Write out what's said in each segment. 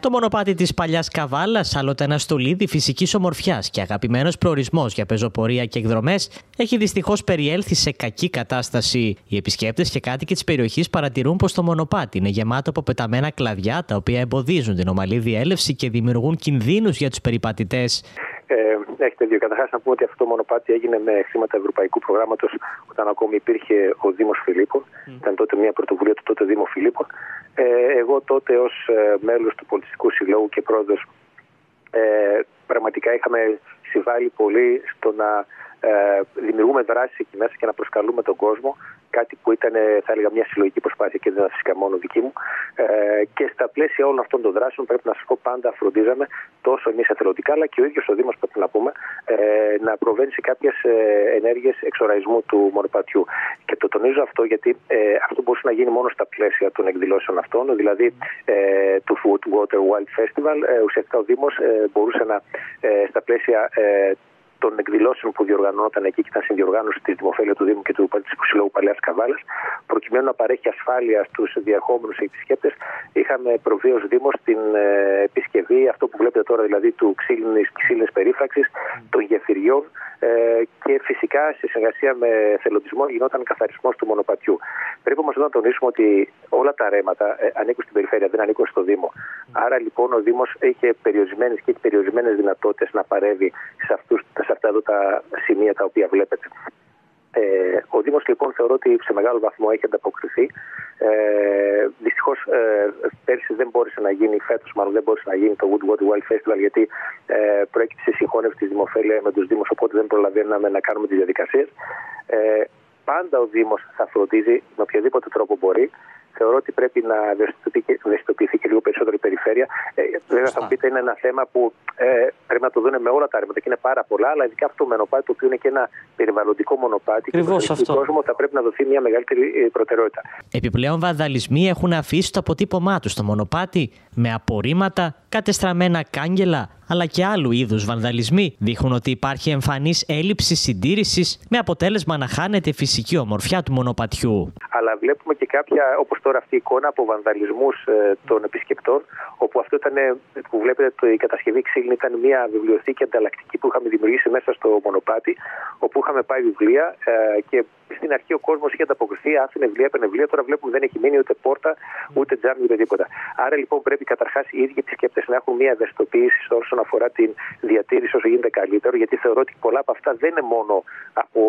Το μονοπάτι της παλιάς Καβάλας, άλλοτε ένα στολίδι φυσικής ομορφιάς και αγαπημένος προορισμός για πεζοπορία και εκδρομές, έχει δυστυχώς περιέλθει σε κακή κατάσταση. Οι επισκέπτες και κάτοικοι της περιοχής παρατηρούν πως το μονοπάτι είναι γεμάτο από πεταμένα κλαδιά τα οποία εμποδίζουν την ομαλή διέλευση και δημιουργούν κινδύνους για τους περιπατητές. Ε, έχετε δίκιο. Καταρχάς, να πούμε ότι αυτό το μονοπάτι έγινε με χρήματα ευρωπαϊκού προγράμματος όταν ακόμη υπήρχε ο Δήμος Φιλίππων. Mm. Ήταν τότε μια πρωτοβουλία του τότε Δήμου Φιλίππων. Ε, εγώ τότε ως ε, μέλος του Πολιτιστικού Συλλόγου και πρόεδρος ε, πραγματικά είχαμε συμβάλει πολύ στο να ε, δημιουργούμε δράσεις εκεί μέσα και να προσκαλούμε τον κόσμο. Κάτι που ήταν, θα έλεγα, μια συλλογική προσπάθεια και δεν ήταν φυσικά μόνο δική μου. Ε, και στα πλαίσια όλων αυτών των δράσεων, πρέπει να σας πω, πάντα φροντίζαμε τόσο εμείς εθελοντικά, αλλά και ο ίδιος ο Δήμος, πρέπει να πούμε, ε, να προβαίνει σε κάποιες ενέργειες εξοραϊσμού του μονοπατιού. Και το τονίζω αυτό γιατί ε, αυτό μπορούσε να γίνει μόνο στα πλαίσια των εκδηλώσεων αυτών, δηλαδή ε, του Food Water Wild Festival. Ε, ουσιαστικά ο Δήμος ε, μπορούσε να, στα πλαίσια των εκδηλώσεων που διοργανώταν εκεί και ήταν συνδιοργάνωση της Δημοφέλεια του Δήμου και του Πολιτιστικού Συλλόγου Παλαιάς Καβάλας, προκειμένου να παρέχει ασφάλεια στους διαχόμενου επισκέπτε, είχαμε προβεί ως Δήμος την ε, επισκευή, αυτό που βλέπετε τώρα δηλαδή του ξύλινης περίφραξης, των γεφυριών ε, και φυσικά σε συνεργασία με θελοντισμό γινόταν καθαρισμός του μονοπατιού. Πρέπει όμως να τονίσουμε ότι όλα τα ρέματα ε, ανήκουν στην περιφέρεια, δεν ανήκουν στο Δήμο. Άρα λοιπόν ο Δήμος έχει περιορισμένες και έχει περιορισμένες δυνατότητες να παρεύει σε αυτούς, σε αυτά εδώ τα σημεία τα οποία βλέπετε. Ε, ο Δήμος λοιπόν θεωρώ ότι σε μεγάλο βαθμό έχει ανταποκριθεί. Ε, Δυστυχώς ε, πέρσι δεν μπόρεσε να γίνει, φέτος μάλλον δεν μπόρεσε να γίνει το Woodwater Wild Festival γιατί ε, προέκυψε συγχώνευση της Δημοφέλεια με τους Δήμους, οπότε δεν προλαβαίναμε να κάνουμε τις διαδικασίες. Ε, πάντα ο Δήμος θα φροντίζει με οποιοδήποτε τρόπο μπορεί θεωρώ ότι πρέπει να ευαισθητοποιηθεί και λίγο περισσότερο η περιφέρεια. Ε, βέβαια, θα μου πείτε, είναι ένα θέμα που ε, πρέπει να το δουν με όλα τα ρεύματα και είναι πάρα πολλά, αλλά ειδικά αυτό το μονοπάτι, το οποίο είναι και ένα περιβαλλοντικό μονοπάτι, Ακριβώς και στον κόσμο θα πρέπει να δοθεί μια μεγαλύτερη ε, προτεραιότητα. Επιπλέον, βανδαλισμοί έχουν αφήσει το αποτύπωμά τους στο μονοπάτι με απορρίμματα, κατεστραμμένα κάγκελα, αλλά και άλλου είδους βανδαλισμοί δείχνουν ότι υπάρχει εμφανής έλλειψη συντήρησης με αποτέλεσμα να χάνεται η φυσική ομορφιά του μονοπατιού. Αλλά βλέπουμε και κάποια, όπως τώρα αυτή η εικόνα από βανδαλισμούς ε, των επισκεπτών, όπου αυτό ήταν, που βλέπετε, το, η κατασκευή ξύλινη ήταν μια βιβλιοθήκη ανταλλακτική που είχαμε δημιουργήσει μέσα στο μονοπάτι, όπου είχαμε πάει βιβλία ε, και στην αρχή ο κόσμος είχε ανταποκριθεί, άφηνε βιβλία, έπαιρνε βιβλία. Τώρα βλέπουμε δεν έχει μείνει ούτε πόρτα, ούτε τζάμι, ούτε τίποτα. Άρα λοιπόν πρέπει καταρχάς οι ίδιοι επισκέπτες να έχουν μια ευαισθητοποίηση όσον αφορά την διατήρηση όσο γίνεται καλύτερο, γιατί θεωρώ ότι πολλά από αυτά δεν είναι μόνο από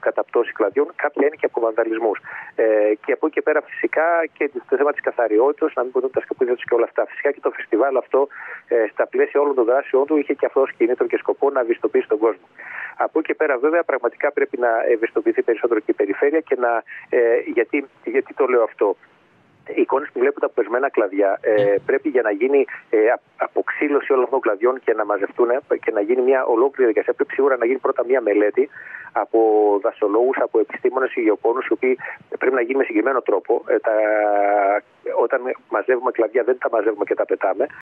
καταπτώσεις κλαδιών, κάποια είναι και από βανδαλισμούς. Ε, και από εκεί και πέρα φυσικά και το θέμα της καθαριότητας, να μην πούμε τα σκοπίδια τους και όλα αυτά. Φυσικά και το φεστιβάλ αυτό ε, στα πλαίσια όλων των δράσεών του είχε και αυτό ω κινήτρο και σκοπό να ευαισθητοποιήσει τον κόσμο. Από εκεί και πέρα βέβαια πραγματικά πρέπει να ευαισθητοποιηθεί περισσότερο και η περιφέρεια και να, ε, γιατί, γιατί το λέω αυτό οι εικόνες που βλέπετε από πεσμένα κλαδιά ε, ναι. πρέπει για να γίνει ε, αποξήλωση όλων των κλαδιών και να μαζευτούν και να γίνει μια ολόκληρη διαδικασία. Πρέπει σίγουρα να γίνει πρώτα μια μελέτη από δασολόγους, από επιστήμονες και γεωπόνου, οι οποίοι πρέπει να γίνει με συγκεκριμένο τρόπο. Ε, τα, όταν μαζεύουμε κλαδιά δεν τα μαζεύουμε και τα πετάμε.